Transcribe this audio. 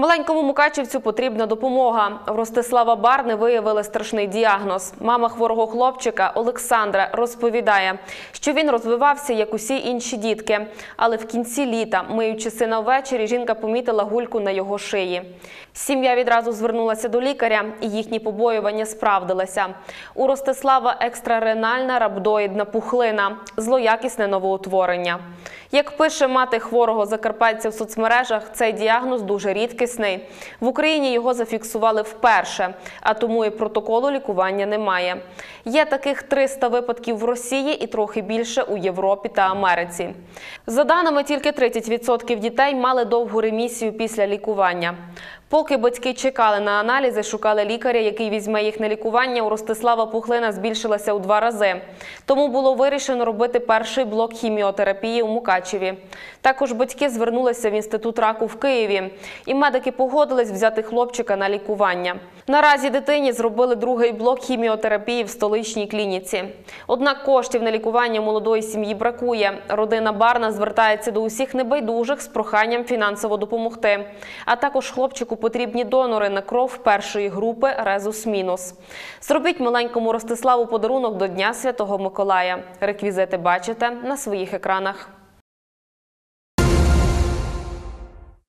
Маленькому мукачівцю потрібна допомога. В Ростислава Барни виявили страшний діагноз. Мама хворого хлопчика Олександра розповідає, що він розвивався як усі інші дітки. Але в кінці літа, миючи сина ввечері, жінка помітила гульку на його шиї. Сім'я відразу звернулася до лікаря, і їхні побоювання справдилися. У Ростислава екстраренальна рабдоїдна пухлина, злоякісне новоутворення. Як пише мати хворого закарпатця в соцмережах, цей діагноз дуже рідкісний. В Україні його зафіксували вперше, а тому і протоколу лікування немає. Є таких 300 випадків в Росії і трохи більше у Європі та Америці. За даними, тільки 30% дітей мали довгу ремісію після лікування. Поки батьки чекали на аналізи, шукали лікаря, який візьме їх на лікування, у Ростислава пухлина збільшилася у два рази. Тому було вирішено робити перший блок хіміотерапії у Мукачеві. Також батьки звернулися в інститут раку в Києві, і медики погодились взяти хлопчика на лікування. Наразі дитині зробили другий блок хіміотерапії в столичній клініці. Однак коштів на лікування молодої сім'ї бракує. Родина Барна звертається до усіх небайдужих з проханням фінансово допомогти. А також хлопчику потрібні донори на кров першої групи Резус Мінус. Зробіть маленькому Ростиславу подарунок до Дня Святого Миколая. Реквізити бачите на своїх екранах.